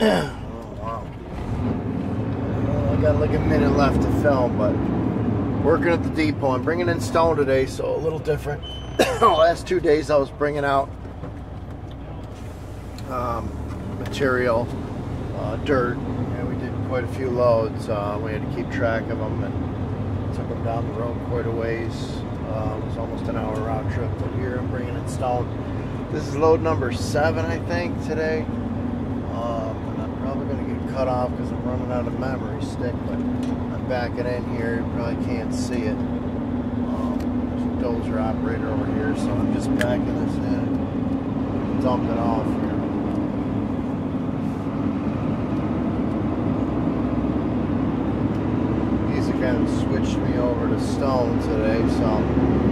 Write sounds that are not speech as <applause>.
oh, wow. Well, <clears throat> I got like a minute left to film, but working at the depot. I'm bringing in stone today, so a little different. <clears throat> the last two days I was bringing out um, material, uh, dirt. And we did quite a few loads. Uh, we had to keep track of them and took them down the road quite a ways. Uh, it was almost an hour round trip, but here I'm bringing in stone. This is load number seven, I think, today. Probably going to get cut off because I'm running out of memory stick, but I'm backing in here. You probably can't see it. Um, there's a dozer operator over here, so I'm just backing this in, dumping it off here. He's of switched me over to stone today, so